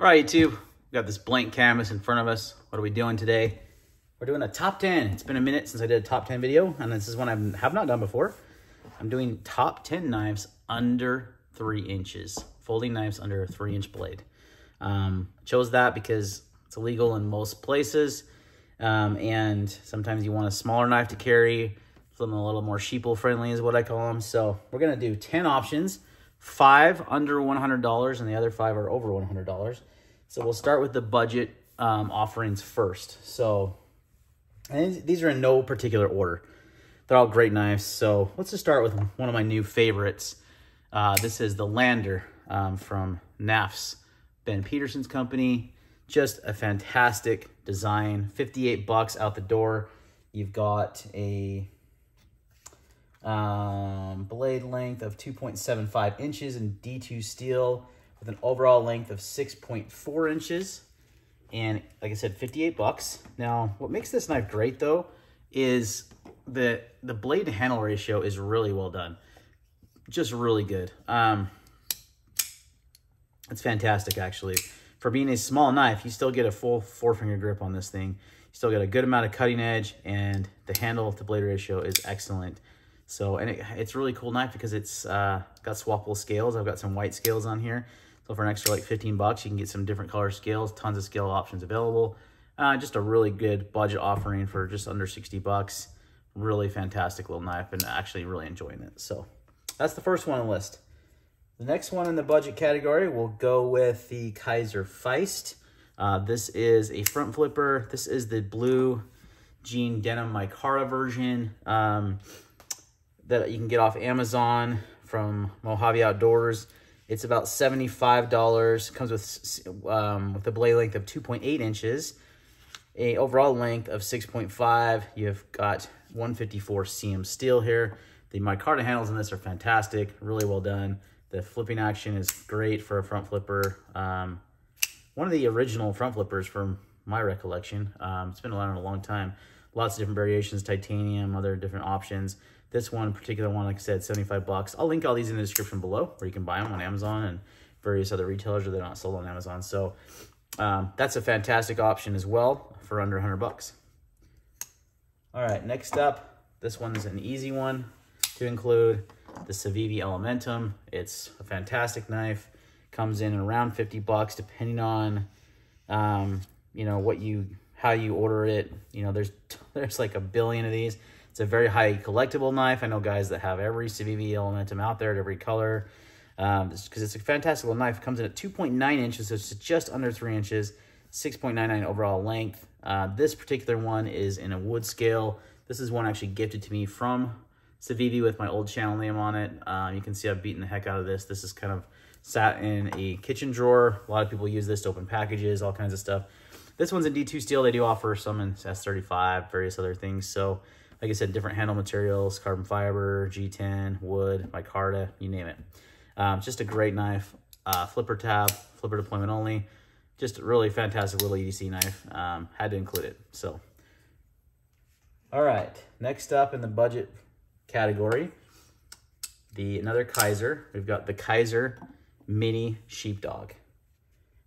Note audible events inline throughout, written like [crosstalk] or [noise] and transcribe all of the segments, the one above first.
All right, YouTube, we got this blank canvas in front of us. What are we doing today? We're doing a top 10. It's been a minute since I did a top 10 video, and this is one I have not done before. I'm doing top 10 knives under three inches, folding knives under a three inch blade. Um, chose that because it's illegal in most places, um, and sometimes you want a smaller knife to carry, something a little more sheeple friendly is what I call them. So we're gonna do 10 options, five under $100 and the other five are over $100. So we'll start with the budget um, offerings first. So these are in no particular order. They're all great knives. So let's just start with one of my new favorites. Uh, this is the Lander um, from Knafs, Ben Peterson's company. Just a fantastic design. 58 bucks out the door. You've got a um, blade length of 2.75 inches in D2 steel with an overall length of 6.4 inches. And like I said, 58 bucks. Now, what makes this knife great though is the the blade to handle ratio is really well done. Just really good. Um, it's fantastic actually. For being a small knife, you still get a full four finger grip on this thing. You still get a good amount of cutting edge and the handle to blade ratio is excellent. So, and it, it's really cool knife because it's uh, got swappable scales. I've got some white scales on here. So for an extra like 15 bucks, you can get some different color scales, tons of scale options available. Uh, just a really good budget offering for just under 60 bucks. Really fantastic little knife and actually really enjoying it. So that's the first one on the list. The next one in the budget category, we'll go with the Kizer Feist. Uh, this is a front flipper. This is the blue jean denim micarta version um, that you can get off Amazon from Mojave Outdoors. It's about $75. Comes with um, with a blade length of 2.8 inches, a overall length of 6.5. You've got 154 CM steel here. The micarta handles in this are fantastic, really well done. The flipping action is great for a front flipper. Um, one of the original front flippers from my recollection. Um, it's been around a long time. Lots of different variations, titanium, other different options. This one, particular one, like I said, 75 bucks. I'll link all these in the description below where you can buy them on Amazon and various other retailers or they're not sold on Amazon. So um, that's a fantastic option as well for under 100 bucks. All right, next up, this one's an easy one to include, the Civivi Elementum. It's a fantastic knife. Comes in around 50 bucks depending on, um, you know, what you, how you order it. You know, there's, [laughs] there's like a billion of these. It's a very high collectible knife. I know guys that have every Civivi Elementum out there at every color because um, it's a fantastic little knife. It comes in at 2.9 inches, so it's just under 3 inches, 6.99 overall length. Uh, this particular one is in a wood scale. This is one actually gifted to me from Civivi with my old channel name on it. Um, you can see I've beaten the heck out of this. This is kind of sat in a kitchen drawer. A lot of people use this to open packages, all kinds of stuff. This one's in D2 steel. They do offer some in S35, various other things. So like I said, different handle materials, carbon fiber, G10, wood, micarta, you name it. Um, just a great knife. Uh, flipper tab, flipper deployment only. Just a really fantastic little EDC knife. Um, had to include it. So, all right. Next up in the budget category, the another Kizer. We've got the Kizer Mini Sheepdog.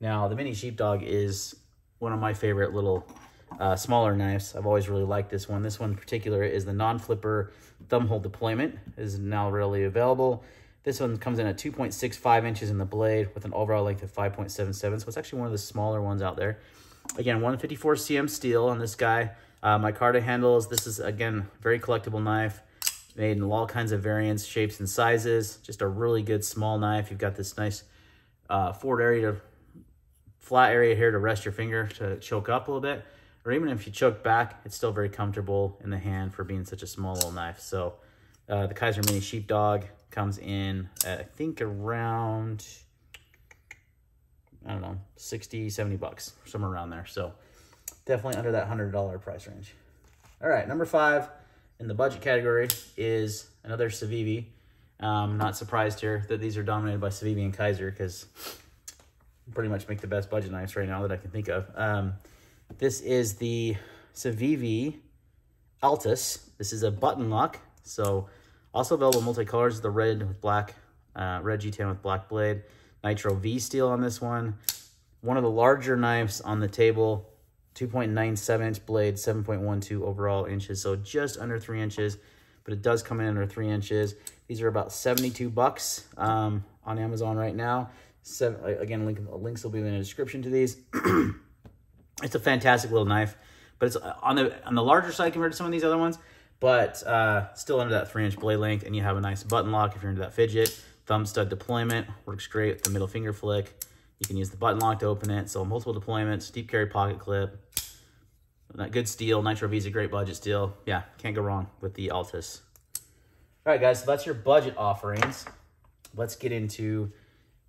Now, the Mini Sheepdog is one of my favorite little uh, smaller knives. I've always really liked this one. This one in particular is the non-flipper thumb hole deployment is now readily available. This one comes in at 2.65 inches in the blade with an overall length of 5.77. So it's actually one of the smaller ones out there. Again, 154 cm steel on this guy. Uh, micarta handles. This is, again, very collectible knife. Made in all kinds of variants, shapes, and sizes. Just a really good small knife. You've got this nice uh, forward area to flat area here to rest your finger to choke up a little bit or even if you choke back, it's still very comfortable in the hand for being such a small little knife. So uh, the Kizer Mini Sheepdog comes in at, I think, around, I don't know, 60, 70 bucks, somewhere around there. So definitely under that $100 price range. All right, number five in the budget category is another Civivi. Um, not surprised here that these are dominated by Civivi and Kizer because pretty much make the best budget knives right now that I can think of. Um, this is the Civivi Altus. This is a button lock. So also available multicolors, the red with black, uh, red G10 with black blade. Nitro V steel on this one. one of the larger knives on the table, 2.97 inch blade, 7.12 overall inches. So just under three inches, but it does come in under three inches. These are about 72 bucks um, on Amazon right now. Seven, again, link, links will be in the description to these. [clears throat] it's a fantastic little knife, but it's on the on the larger side compared to some of these other ones, but uh, still under that three inch blade length. And you have a nice button lock if you're into that fidget. Thumb stud deployment works great with the middle finger flick. You can use the button lock to open it. So multiple deployments, deep carry pocket clip. Good steel. Nitro V is a great budget steel. Yeah, can't go wrong with the Altus. All right, guys, so that's your budget offerings. Let's get into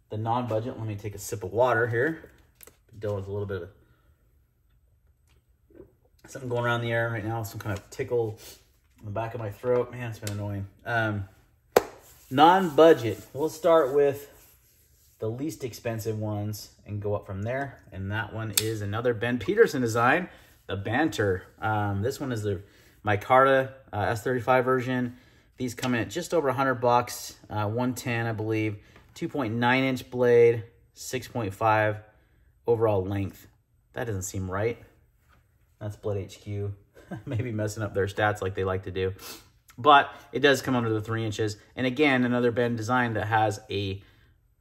the non-budget. Let me take a sip of water here. Dealing with a little bit of something going around the air right now. Some kind of tickle in the back of my throat. Man, it's been annoying. Um, non-budget. We'll start with the least expensive ones and go up from there. And that one is another Ben Peterson design, the Banter. Um, this one is the Micarta uh, S35 version. These come in at just over 100 bucks, uh, 110 I believe, 2.9 inch blade, 6.5 overall length. That doesn't seem right. That's Blade HQ. [laughs] Maybe messing up their stats like they like to do. But it does come under the three inches. And again, another Ben design that has a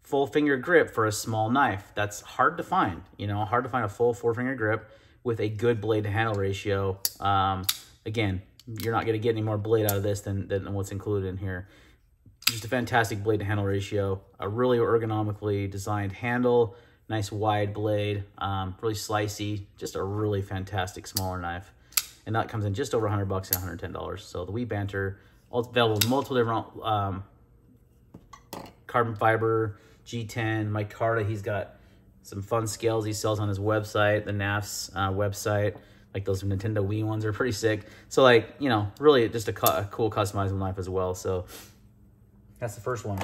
full finger grip for a small knife. That's hard to find, you know, hard to find a full four finger grip with a good blade to handle ratio. Um, again, you're not going to get any more blade out of this than, than what's included in here. Just a fantastic blade to handle ratio, a really ergonomically designed handle, nice wide blade, um, really slicey, just a really fantastic smaller knife. And that comes in just over 100 bucks and $110. So the WE Banter, available in multiple different um, carbon fiber, G10, Micarta. He's got some fun scales he sells on his website, the Knafs uh, website. Like those Nintendo Wii ones are pretty sick. So like, you know, really just a, a cool customizable knife as well. So that's the first one.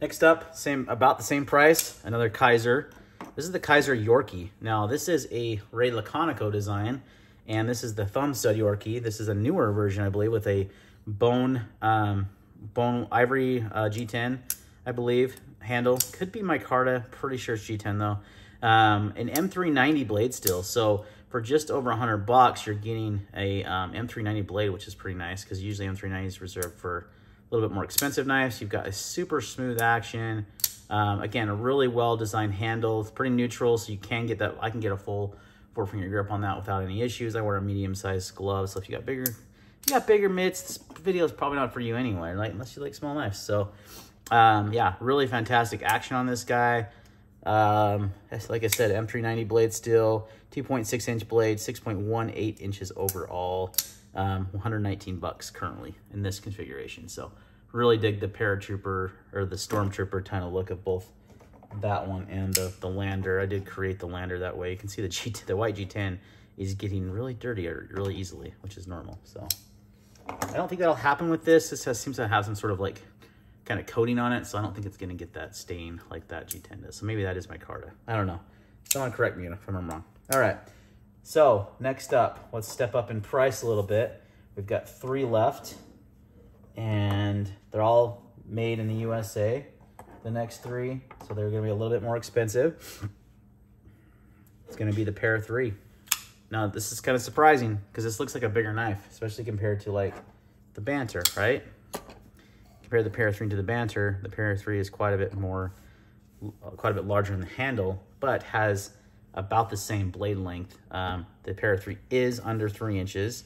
Next up, same about the same price, another Kizer. This is the Kizer Yorkie. Now, this is a Ray Laconico design, and this is the thumb stud Yorkie. This is a newer version, I believe, with a bone um, bone ivory uh, G10 I believe, handle. Could be micarta, pretty sure it's G10 though. Um, an M390 blade still. So for just over 100 bucks, you're getting a um, M390 blade, which is pretty nice because usually M390 is reserved for a little bit more expensive knives. You've got a super smooth action. Um, again, a really well-designed handle. It's pretty neutral, so you can get that. I can get a full four-finger grip on that without any issues. I wear a medium-sized glove, so if you got bigger, you got bigger mitts, this video is probably not for you anyway, right? Unless you like small knives. So um, yeah, really fantastic action on this guy. Um, like I said, M390 blade steel, 2.6 inch blade, 6.18 inches overall, um, 119 bucks currently in this configuration. So really dig the paratrooper or the stormtrooper kind of look of both that one and the, the lander. I did create the lander that way. You can see the [laughs] G the white G10 is getting really dirty really easily, which is normal. So I don't think that'll happen with this. This has, seems to have some sort of like kind of coating on it, so I don't think it's going to get that stain like that G10 does. So maybe that is micarta. I don't know. Someone correct me if I'm wrong. All right. So next up, let's step up in price a little bit. We've got three left, and they're all made in the USA. The next three, so they're going to be a little bit more expensive. It's going to be the Para 3. Now, this is kind of surprising because this looks like a bigger knife, especially compared to like the Banter, right? compare the Para 3 to the Banter, the Para 3 is quite a bit more, quite a bit larger in the handle, but has about the same blade length. Um, the Para 3 is under 3 inches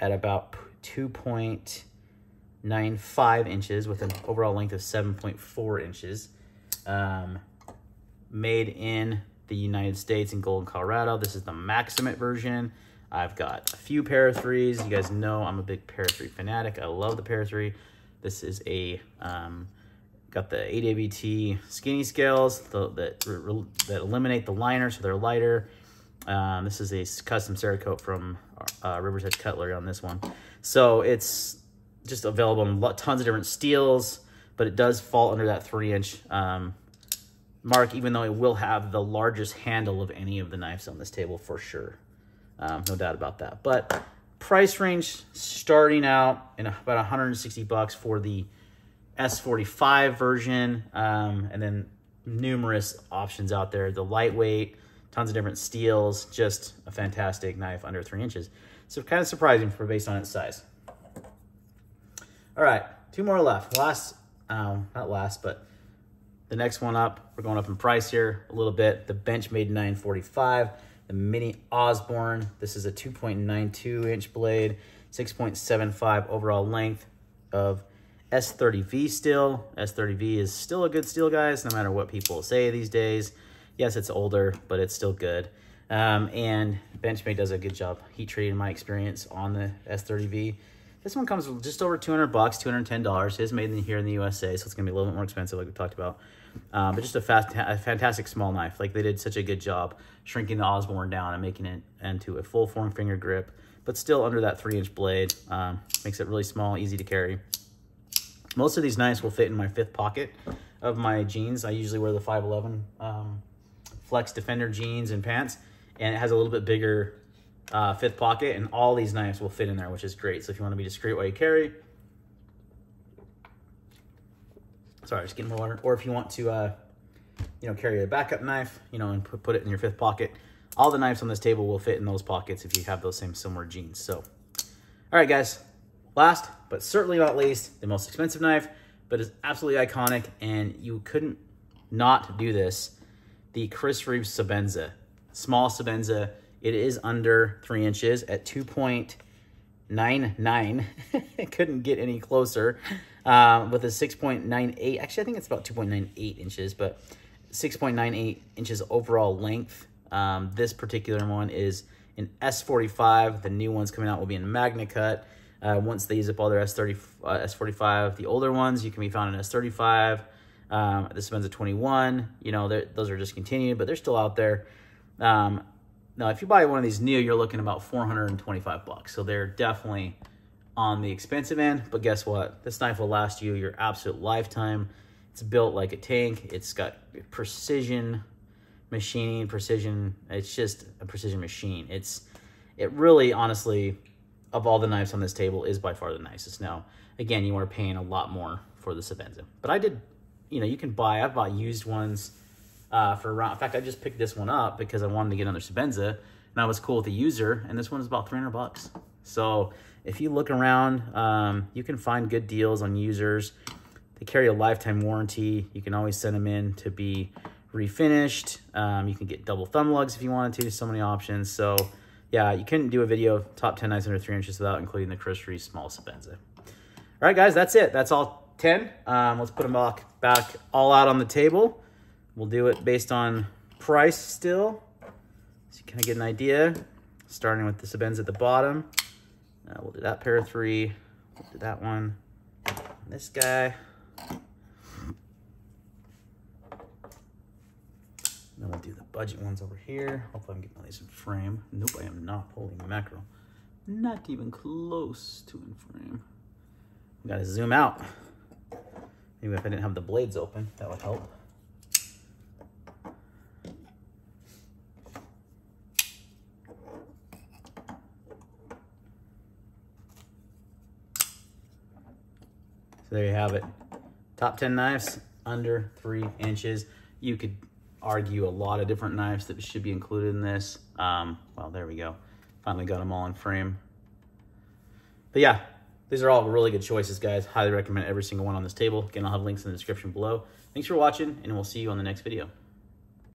at about 2.95 inches with an overall length of 7.4 inches. Um, made in the United States in Golden, Colorado. This is the Maxamet version. I've got a few Para 3s. You guys know I'm a big Para 3 fanatic. I love the Para 3. This is a, um, got the AWT skinny scales that, that eliminate the liner so they're lighter. Um, this is a custom Cerakote from uh, River's Edge Cutlery on this one. So it's just available in tons of different steels, but it does fall under that three inch um, mark, even though it will have the largest handle of any of the knives on this table for sure. Um, no doubt about that. But price range starting out in about 160 bucks for the S45 version, um, and then numerous options out there. The lightweight, tons of different steels, just a fantastic knife under three inches. So kind of surprising for based on its size. All right, two more left. Last, um, not last, but the next one up, we're going up in price here a little bit. The Benchmade 945, the Mini Osborne. This is a 2.92 inch blade, 6.75 overall length of S30V still. S30V is still a good steel, guys, no matter what people say these days. Yes, it's older, but it's still good. Um, and Benchmade does a good job heat treating, my experience, on the S30V. This one comes just over 200 bucks, $210. It is made in here in the USA, so it's going to be a little bit more expensive like we talked about. Um, but just a, fast, a fantastic small knife. Like they did such a good job shrinking the Osborne down and making it into a full form finger grip, but still under that three inch blade. Um, makes it really small, easy to carry. Most of these knives will fit in my fifth pocket of my jeans. I usually wear the 511 um, Flex Defender jeans and pants, and it has a little bit bigger uh, fifth pocket, and all these knives will fit in there, which is great. So if you want to be discreet while you carry, sorry, just getting more water, or if you want to, uh, you know, carry a backup knife, you know, and put, put it in your fifth pocket, all the knives on this table will fit in those pockets if you have those same similar jeans. So, all right, guys, last but certainly not least, the most expensive knife, but is absolutely iconic, and you couldn't not do this. The Chris Reeves Sebenza. small Sebenza. It is under three inches at 2.99. [laughs] it couldn't get any closer uh, with a 6.98. Actually, I think it's about 2.98 inches, but 6.98 inches overall length. Um, this particular one is an S45. The new ones coming out will be in Magna Cut. Uh, once they use up all their S30, uh, S45, the older ones, you can be found in S35. Um, this one's a 21. You know, those are discontinued, but they're still out there. Um, now, if you buy one of these new, you're looking about 425 bucks. So they're definitely on the expensive end. But guess what? This knife will last you your absolute lifetime. It's built like a tank. It's got precision machining, precision. It's just a precision machine. It's it really, honestly, of all the knives on this table is by far the nicest. Now, again, you are paying a lot more for the Sebenza. But I did, you know, you can buy, I've bought used ones uh, for around, in fact, I just picked this one up because I wanted to get another Sebenza and I was cool with the user and this one is about 300 bucks. So if you look around, um, you can find good deals on users. They carry a lifetime warranty. You can always send them in to be refinished. Um, you can get double thumb lugs if you wanted to. So many options. So yeah, you couldn't do a video top 10 knives under 3 inches without including the Chris small Sebenza. All right, guys, that's it. That's all 10. Um, let's put them back, back all out on the table. We'll do it based on price still. So you kind of get an idea. Starting with the Sebenza at the bottom. Uh, we'll do that Para 3. We'll do that one. This guy. Then we'll do the budget ones over here. Hopefully I'm getting all these in frame. Nope, I am not. Holy mackerel. Not even close to in frame. We gotta zoom out. Maybe if I didn't have the blades open, that would help. So there you have it. Top 10 knives under three inches. You could argue a lot of different knives that should be included in this. Um, well, there we go. Finally got them all in frame. But yeah, these are all really good choices, guys. Highly recommend every single one on this table. Again, I'll have links in the description below. Thanks for watching, and we'll see you on the next video.